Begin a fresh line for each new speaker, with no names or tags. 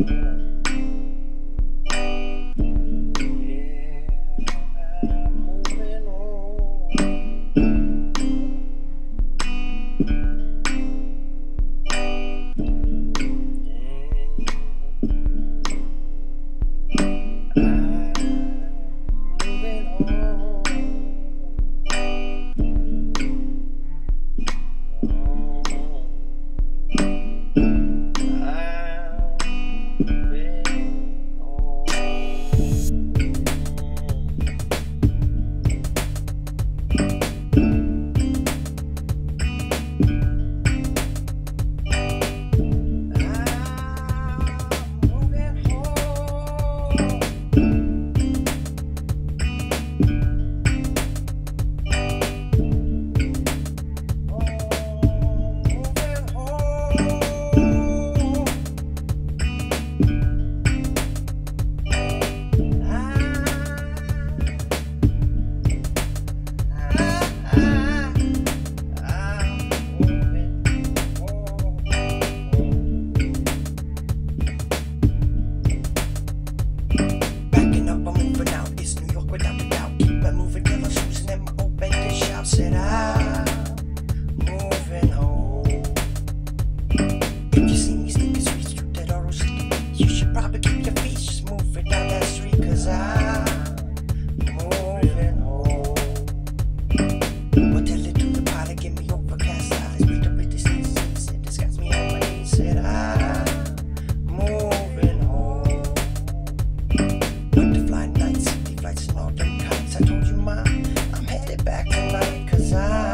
Mm-hmm. said I'm moving home. If you see me sneaking streets through that auto sleep, you should probably keep your feet just moving down that street, cause I'm moving home. Well, tell it to the pilot, give me overcast eyes, beat the pretty senses, and disguise me on my knees, said I'm moving home. With the flying nights, city flights, and all them kites, I told you Mom, I'm headed back tonight cause